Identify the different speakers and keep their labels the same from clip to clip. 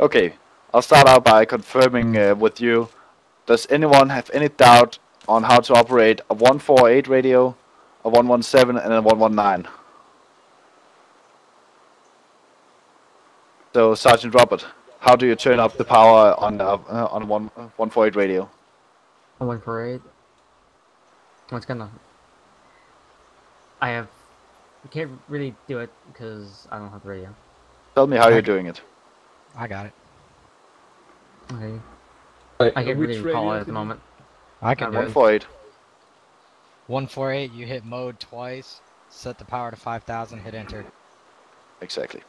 Speaker 1: Okay, I'll start out by confirming uh, with you. Does anyone have any doubt on how to operate a 148 radio, a 117, and a 119? So, Sergeant Robert, how do you turn up the power on uh, on one 148 radio?
Speaker 2: One for eight. What's gonna? I have. I can't really do it because I don't have the radio.
Speaker 1: Tell me how you're doing it.
Speaker 3: I got it.
Speaker 2: Okay.
Speaker 4: Wait,
Speaker 2: I can't
Speaker 4: which
Speaker 2: really recall it at the moment.
Speaker 3: I can
Speaker 2: Uh,
Speaker 3: do
Speaker 2: one
Speaker 3: it.
Speaker 1: 148.
Speaker 3: 148, you hit mode twice, set the power to 5000, hit enter.
Speaker 1: Exactly.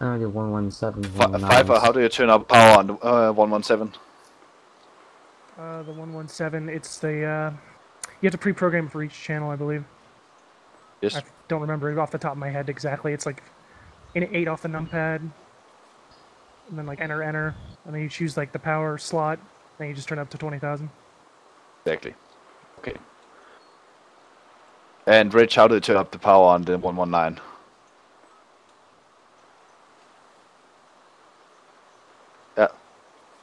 Speaker 2: I only do one one seven.
Speaker 1: Fi Pfeiffer, how do you turn up power on uh, 117?
Speaker 5: Uh, the 117, it's the, uh, you have to pre-program for each channel, I believe.
Speaker 1: Yes.
Speaker 5: I don't remember it off the top of my head exactly. It's like in 8 off the numpad, and then like enter, enter, and then you choose like the power slot, and you just turn up to 20,000.
Speaker 1: Exactly. Okay. And Rich, how do you turn up the power on the 119? Yeah.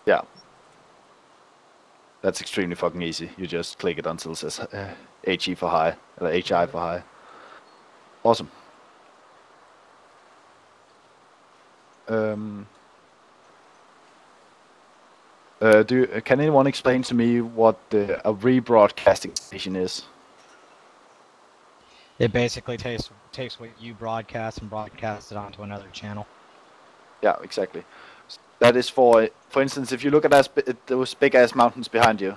Speaker 1: Yeah. That's extremely fucking easy. You just click it until it says uh, HE for high, or HI for high. Awesome. Um, uh, do can anyone explain to me what the, a rebroadcasting station is?
Speaker 3: It basically takes takes what you broadcast and broadcasts it onto another channel.
Speaker 1: Yeah, exactly. That is for, for instance, if you look at those, those big ass mountains behind you.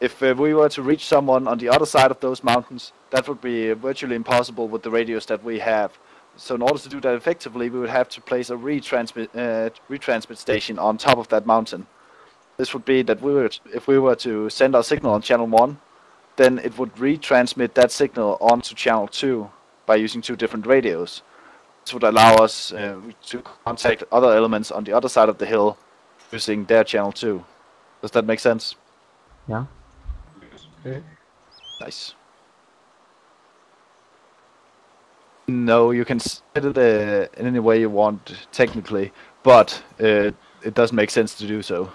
Speaker 1: If uh, we were to reach someone on the other side of those mountains, that would be virtually impossible with the radios that we have. So in order to do that effectively, we would have to place a retransmit uh, retransmit station on top of that mountain. This would be that we were, t- if we were to send our signal on channel one, then it would retransmit that signal onto channel two by using two different radios. This would allow us uh, to contact other elements on the other side of the hill using their channel 2. Does that make sense?
Speaker 2: Yeah.
Speaker 4: Okay.
Speaker 1: Nice. No, you can set it uh, in any way you want technically, but uh, it doesn't make sense to do so.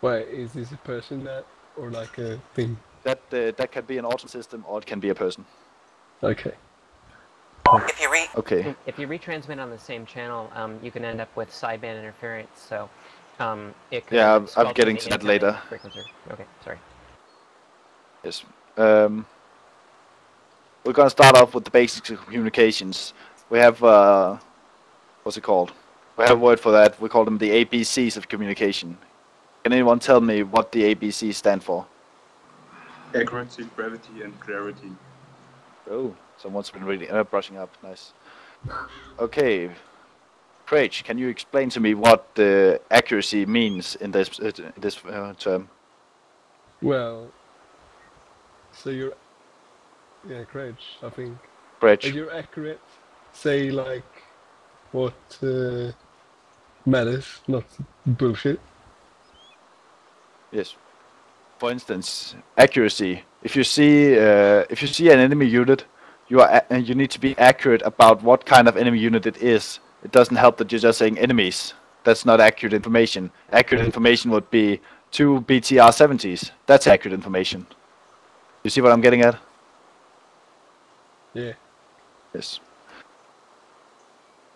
Speaker 4: Wait, is this a person that, or like a thing?
Speaker 1: That uh, that can be an auto system or it can be a person.
Speaker 4: Okay.
Speaker 6: If you re
Speaker 1: Okay.
Speaker 7: If you retransmit on the same channel, um, you can end up with sideband interference. So, um, it could
Speaker 1: Yeah, I'm- I'm getting to that later.
Speaker 7: Frequency. Okay, sorry.
Speaker 1: Yes. Um, we're gonna start off with the basics of communications. We have uh, what's it called? We have a word for that. We call them the ABCs of communication. Can anyone tell me what the ABCs stand for?
Speaker 8: Accuracy, brevity, and clarity.
Speaker 1: Oh, someone's been reading, uh, brushing up. Nice. Okay, Craig, can you explain to me what the accuracy means in this uh, this uh, term?
Speaker 4: Well, so you're, yeah, Craig, I think.
Speaker 1: Craig.
Speaker 4: If you're accurate, say like what uh, matters, not bullshit.
Speaker 1: Yes. For instance, accuracy. If you see uh, if you see an enemy unit, you are a- you need to be accurate about what kind of enemy unit it is. It doesn't help that you're just saying enemies. That's not accurate information. Accurate information would be two BTR 70s. That's accurate information. You see what I'm getting at?
Speaker 4: Yeah.
Speaker 1: Yes.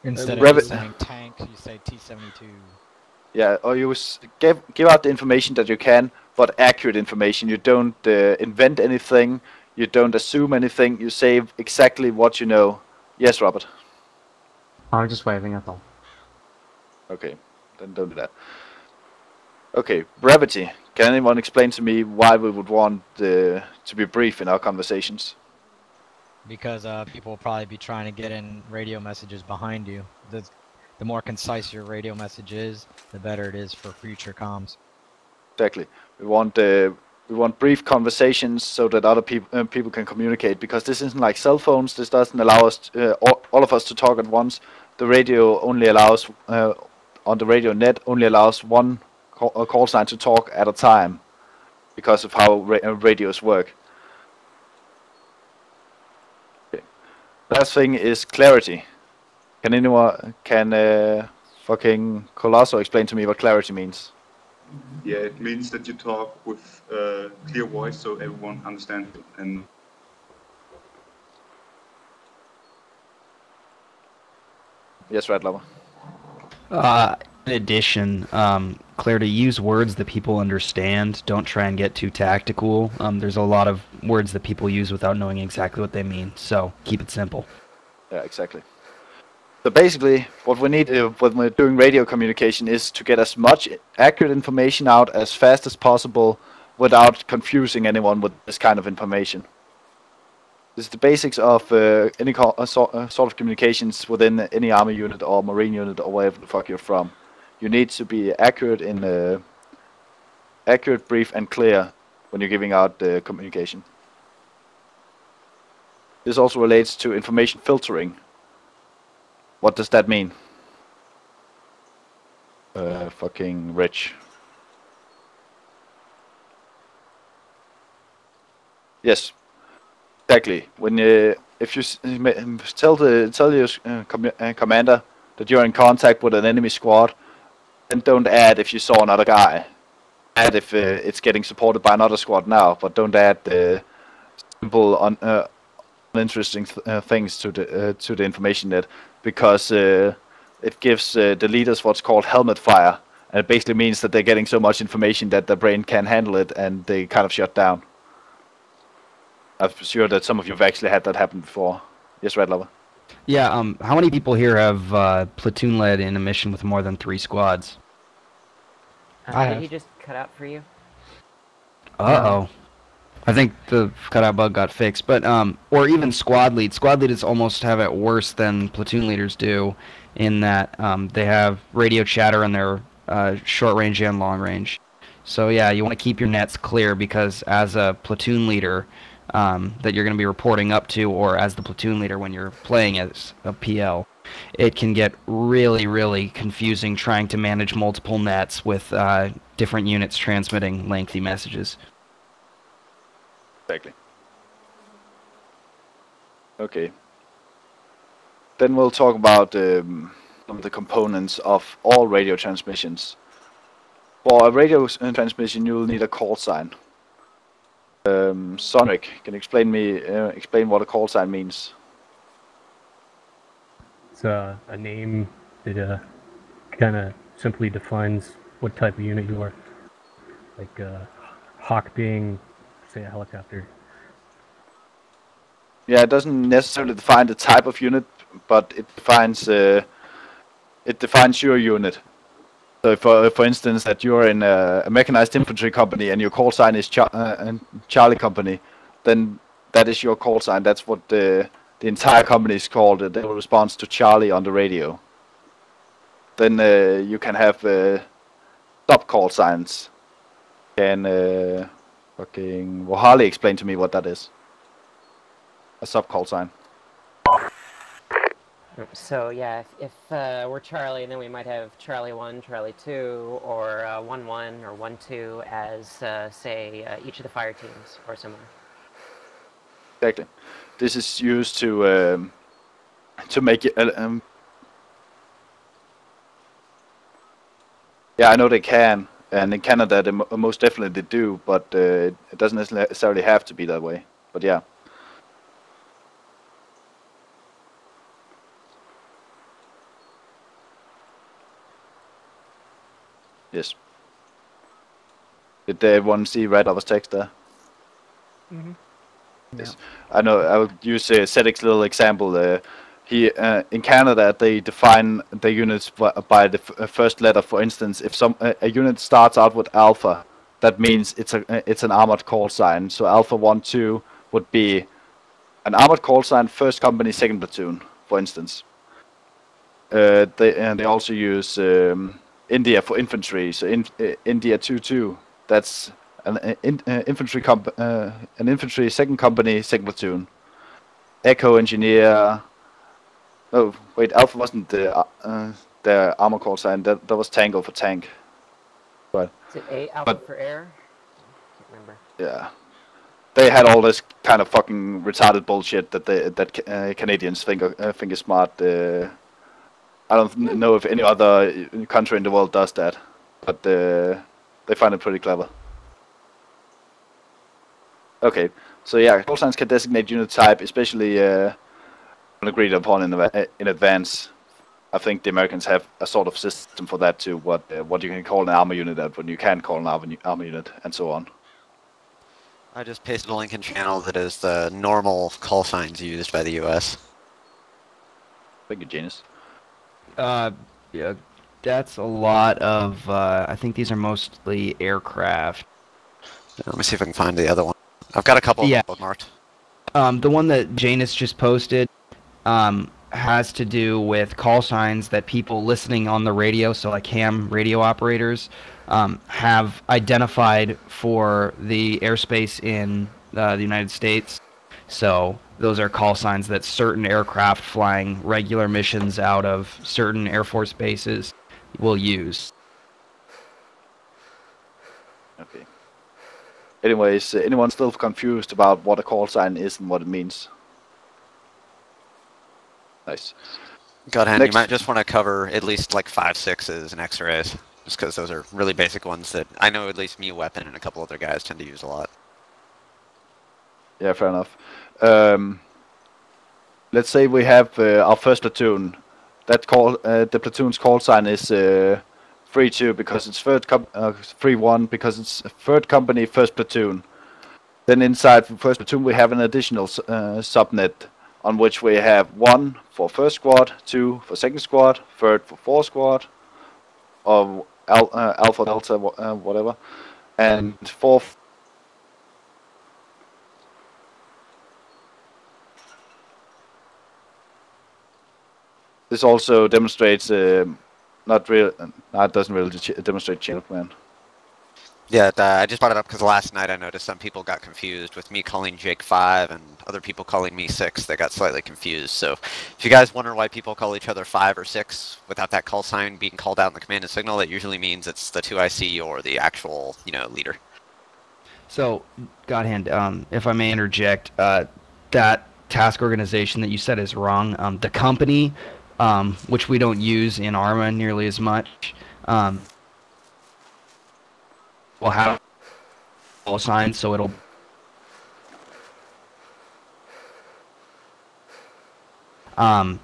Speaker 3: Instead of
Speaker 1: Revi-
Speaker 3: just saying tank, you say T72.
Speaker 1: Yeah, or you s- give give out the information that you can, but accurate information. You don't uh, invent anything. You don't assume anything. You say exactly what you know. Yes, Robert.
Speaker 2: I'm just waving at them.
Speaker 1: Okay, then don't do that. Okay, brevity. Can anyone explain to me why we would want uh, to be brief in our conversations?
Speaker 3: Because uh, people will probably be trying to get in radio messages behind you. The, the more concise your radio message is, the better it is for future comms.
Speaker 1: Exactly. We want uh, we want brief conversations so that other people uh, people can communicate. Because this isn't like cell phones. This doesn't allow us to, uh, all, all of us to talk at once. The radio only allows uh, on the radio net only allows one call, call sign to talk at a time, because of how ra- uh, radios work. Last thing is clarity. Can anyone can uh, fucking Colosso explain to me what clarity means?
Speaker 8: Yeah, it means that you talk with uh, clear voice so everyone understands you. And
Speaker 1: Yes, Red Lover.
Speaker 9: Uh, in addition, um, Claire, to use words that people understand, don't try and get too tactical. Um, there's a lot of words that people use without knowing exactly what they mean, so keep it simple.
Speaker 1: Yeah, exactly. So basically, what we need uh, when we're doing radio communication is to get as much accurate information out as fast as possible without confusing anyone with this kind of information. This is the basics of uh, any co- uh, so, uh, sort of communications within any army unit or marine unit or wherever the fuck you're from. You need to be accurate in uh, accurate, brief, and clear when you're giving out the communication. This also relates to information filtering. What does that mean? Uh, fucking rich. Yes, exactly. When uh, if you tell the tell your uh, com- uh, commander that you're in contact with an enemy squad, then don't add if you saw another guy. Add if uh, it's getting supported by another squad now, but don't add the simple un- uh, uninteresting th- uh, things to the uh, to the information net because uh, it gives the leaders what's called helmet fire, and it basically means that they're getting so much information that their brain can't handle it, and they kind of shut down. I'm sure that some of you have actually had that happen before. Yes, Red Lover.
Speaker 9: Yeah, um, how many people here have uh, platoon led in a mission with more than three squads?
Speaker 7: Uh,
Speaker 3: I
Speaker 7: did
Speaker 3: have.
Speaker 7: he just cut out for you?
Speaker 9: Uh oh. I think the cutout bug got fixed, but um, or even squad lead. Squad leaders almost have it worse than platoon leaders do, in that um, they have radio chatter in their uh, short range and long range. So yeah, you want to keep your nets clear because as a platoon leader um, that you're going to be reporting up to, or as the platoon leader when you're playing as a PL, it can get really, really confusing trying to manage multiple nets with uh, different units transmitting lengthy messages.
Speaker 1: Exactly. Okay. Then we'll talk about um, some of the components of all radio transmissions. For a radio uh, transmission, you'll need a call sign. Um, Sonic, can you explain me uh, explain what a call sign means?
Speaker 10: It's uh, a name that uh, kind of simply defines what type of unit you are. Like uh, Hawk being, say, a helicopter.
Speaker 1: Yeah, it doesn't necessarily define the type of unit, but it defines uh, it defines your unit. So, for for instance, that you're in a, a mechanized infantry company and your call sign is Char- uh, Charlie Company, then that is your call sign. That's what the the entire company is called. They will respond to Charlie on the radio. Then uh, you can have uh, sub call signs. Can uh, fucking explain to me what that is? A sub call sign.
Speaker 7: So yeah, if, if uh, we're Charlie, then we might have Charlie One, Charlie Two, or uh, One One or One Two as uh, say uh, each of the fire teams or similar.
Speaker 1: Exactly. This is used to um, to make it. uh, Um, yeah, I know they can, and in Canada they mo- most definitely do, but uh, it doesn't necessarily have to be that way. But yeah. Yes. Did everyone see Red Lover's text there?
Speaker 5: hmm
Speaker 1: Yes. I know. I will use uh, Cedric's little example. Uh, he uh, in Canada they define the units by the f- uh, first letter. For instance, if some a, a unit starts out with Alpha, that means it's a uh, it's an armored call sign. So Alpha one two would be an armored call sign, first company, second platoon, for instance. Uh, they and they also use um, India for infantry. So in, uh, India two two. That's an uh, in, uh, infantry comp- uh, an infantry second company second platoon echo engineer oh wait alpha wasn't the uh, uh, the armor call sign that, that was tango for tank but
Speaker 7: Is it A Alpha
Speaker 1: But-
Speaker 7: for air? Can't remember.
Speaker 1: yeah they had all this kind of fucking retarded bullshit that they that uh, Canadians think are- uh, think is smart uh, I don't know if any other uh, country in the world does that, but uh, they find it pretty clever. Okay, so yeah, call signs can designate unit type, especially uh, agreed upon in, in advance. I think the Americans have a sort of system for that too. What uh, what you can call an armor unit and what you can call an armor, armor unit, and so on.
Speaker 6: I just pasted a link in channel that is the normal call signs used by the U.S.
Speaker 1: Thank you, Janus.
Speaker 9: Uh, yeah, that's a lot of. Uh, I think these are mostly aircraft.
Speaker 6: Let me see if I can find the other one. I've got a couple
Speaker 9: Yeah.
Speaker 6: bookmarked.
Speaker 9: Um, the one that Janus just posted um, has to do with call signs that people listening on the radio, so like ham radio operators, um, have identified for the airspace in uh, the United States. So those are call signs that certain aircraft flying regular missions out of certain Air Force bases will use.
Speaker 1: Okay. Anyways, anyone still confused about what a call sign is and what it means? Nice.
Speaker 6: God hand, you might just want to cover at least like five sixes and X-rays, just because those are really basic ones that I know at least me, weapon, and a couple other guys tend to use a lot.
Speaker 1: Yeah, fair enough. Um, let's say we have uh, our first platoon. That call, uh, the platoon's call sign is uh, three two because it's third com- uh, three one because it's third company first platoon. Then inside the first platoon we have an additional uh, subnet on which we have one for first squad, two for second squad, third for fourth squad, or al- uh, alpha delta wha- whatever, and fourth This also demonstrates um, not real. No, it doesn't really demonstrate chain of command.
Speaker 6: Yeah, uh, I just brought it up because last night I noticed some people got confused with me calling Jake 5 and other people calling me 6. They got slightly confused. So if you guys wonder why people call each other 5 or 6 without that call sign being called out in the command and signal, that usually means it's the 2IC or the actual, you know, leader.
Speaker 9: So, Godhand, um, if I may interject, uh, that task organization that you said is wrong. Um, the company, um, which we don't use in Arma nearly as much, um, will have call signs, so it'll. Um,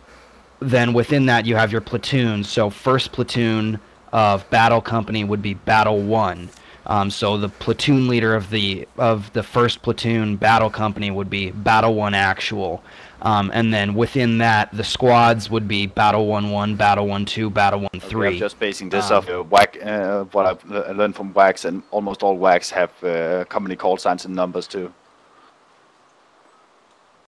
Speaker 9: then within that you have your platoons. So first platoon of battle company would be battle one. Um, so the platoon leader of the of the first platoon battle company would be battle one actual, um, and then within that the squads would be battle one one, battle one two, battle one
Speaker 1: Okay,
Speaker 9: three.
Speaker 1: I'm just basing this
Speaker 9: Um,
Speaker 1: off uh, WAC, uh, what I've learned from WACs, and almost all WACs have uh, company call signs and numbers too.